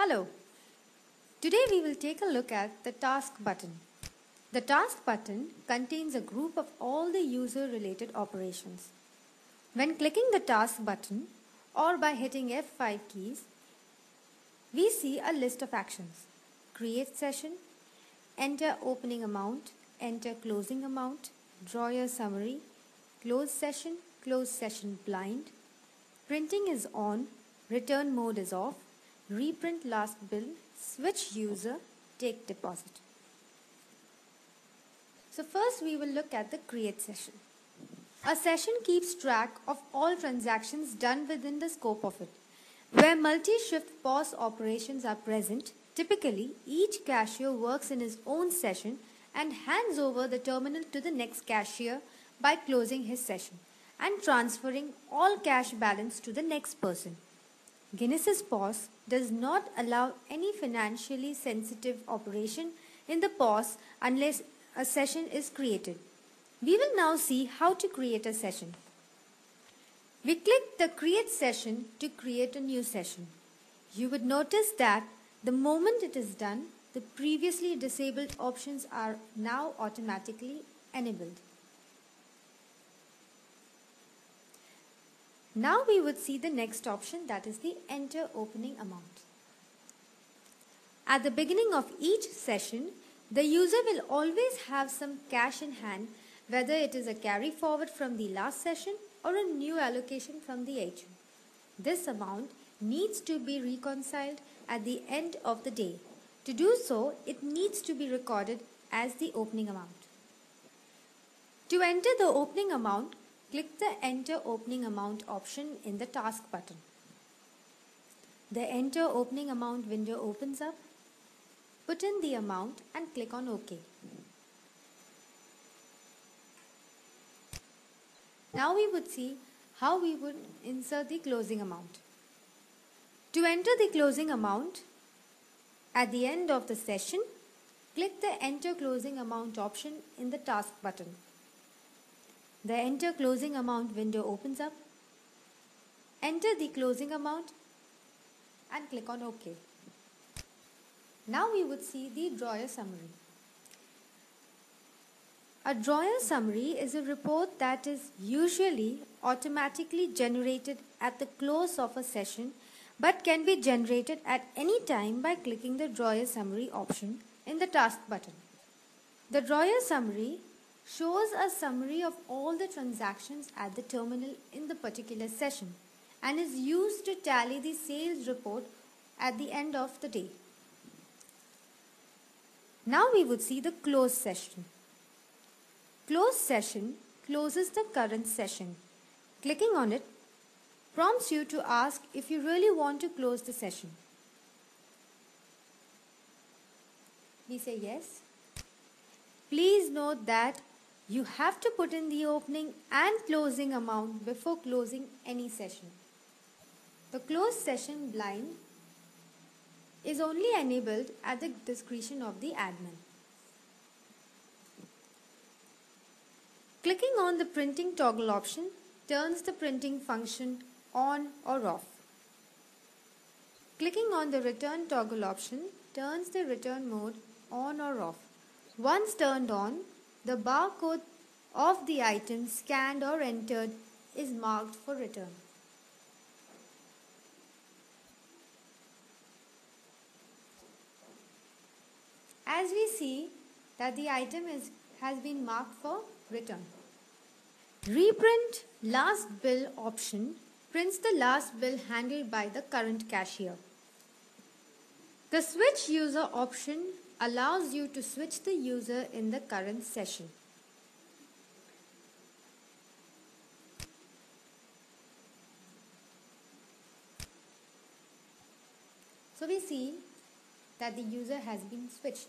Hello. Today we will take a look at the task button. The task button contains a group of all the user related operations. When clicking the task button or by hitting F5 keys, we see a list of actions. Create session, enter opening amount, enter closing amount, drawer summary, close session, close session blind, printing is on, return mode is off, reprint last bill, switch user, take deposit. So first we will look at the create session. A session keeps track of all transactions done within the scope of it. Where multi-shift POS operations are present, typically each cashier works in his own session and hands over the terminal to the next cashier by closing his session and transferring all cash balance to the next person. Ginesys POS does not allow any financially sensitive operation in the POS unless a session is created. We will now see how to create a session. We click the create session to create a new session. You would notice that the moment it is done, the previously disabled options are now automatically enabled. Now we would see the next option that is the enter opening amount. At the beginning of each session, the user will always have some cash in hand whether it is a carry forward from the last session or a new allocation from the HM. This amount needs to be reconciled at the end of the day. To do so, it needs to be recorded as the opening amount. To enter the opening amount, click the Enter Opening Amount option in the Task button. The Enter Opening Amount window opens up. Put in the amount and click on OK. Now we would see how we would insert the closing amount. To enter the closing amount, at the end of the session, click the Enter Closing Amount option in the Task button. The Enter Closing Amount window opens up. Enter the closing amount and click on OK. Now we would see the drawer summary. A drawer summary is a report that is usually automatically generated at the close of a session but can be generated at any time by clicking the drawer summary option in the task button. The drawer summary shows a summary of all the transactions at the terminal in the particular session and is used to tally the sales report at the end of the day. Now we would see the close session. Close session closes the current session. Clicking on it prompts you to ask if you really want to close the session. We say yes. Please note that you have to put in the opening and closing amount before closing any session. The closed session blind is only enabled at the discretion of the admin. Clicking on the printing toggle option turns the printing function on or off. Clicking on the return toggle option turns the return mode on or off. Once turned on, the barcode of the item scanned or entered is marked for return. As we see that the item is, has been marked for return. Reprint last bill option prints the last bill handled by the current cashier. The switch user option allows you to switch the user in the current session. So we see that the user has been switched.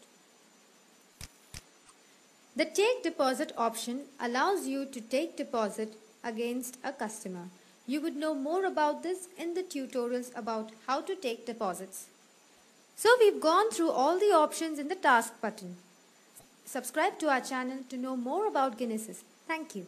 The take deposit option allows you to take deposit against a customer. You would know more about this in the tutorials about how to take deposits. So we've gone through all the options in the task button. Subscribe to our channel to know more about Ginesys. Thank you.